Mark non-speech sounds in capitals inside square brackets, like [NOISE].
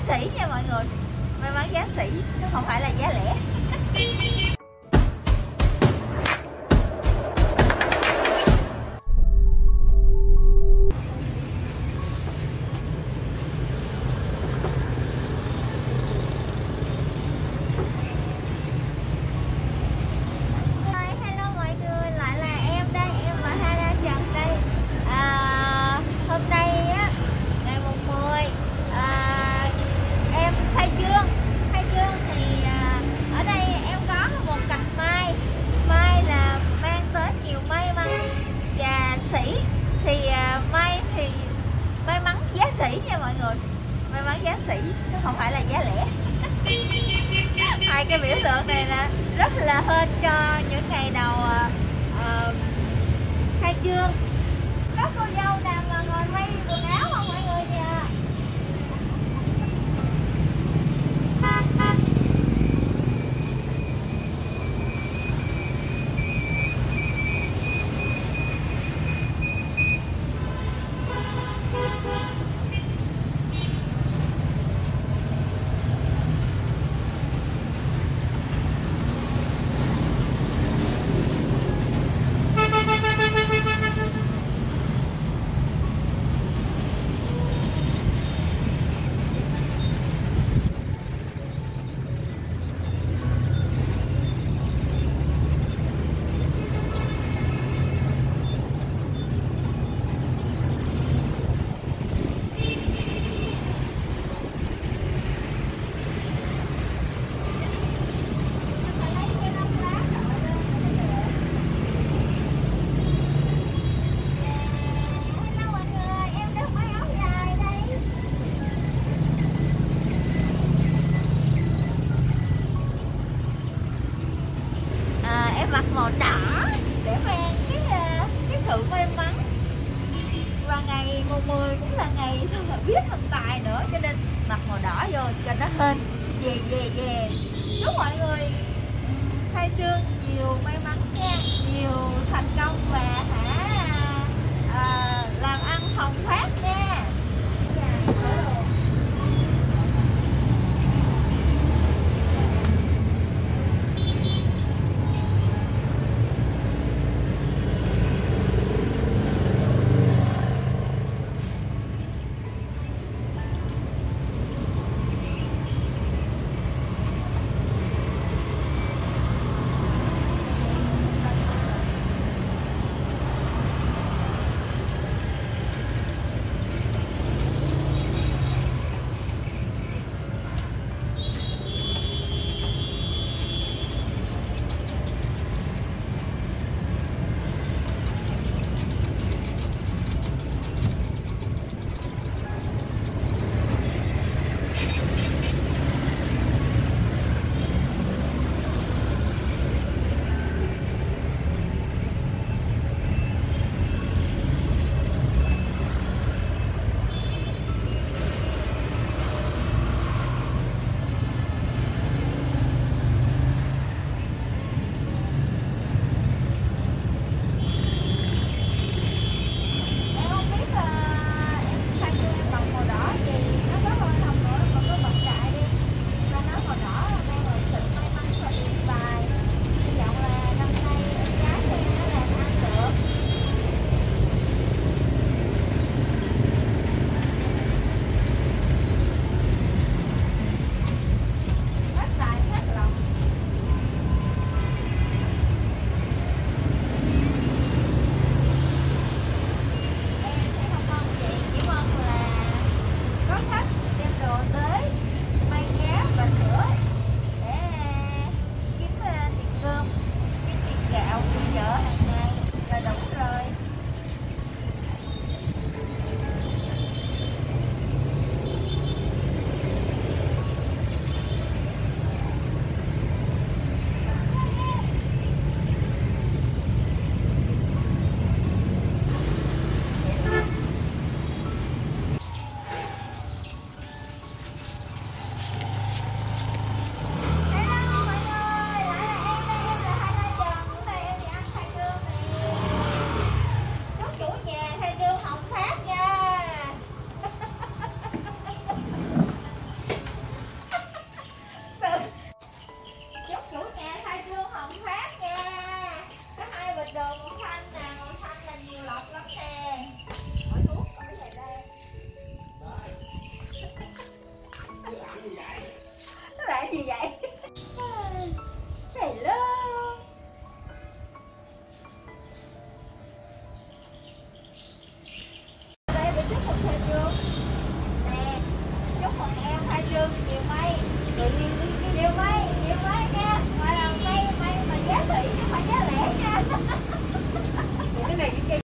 giá sỉ nha mọi người. May mắn giá sỉ chứ không phải là giá lẻ. [LAUGHS] sĩ nha mọi người. May mắn giá sỉ, chứ không phải là giá lẻ. Hai cái biểu tượng này là rất là hên cho những ngày đầu à, khai trương. Có cô dâu nào mà ngồi may quần áo không mặt mặc màu đỏ để mang cái ờ, cái sự may mắn. Và ngày mùng 10 cũng là ngày biết thần tài nữa cho nên mặc màu đỏ vô cho nó hên. Về về về. Chúc mọi người khai trương nhiều may mắn nha nhiều thành công và hả à, làm ăn hồng phát nha. trưa nhiều mây. Tự nhiên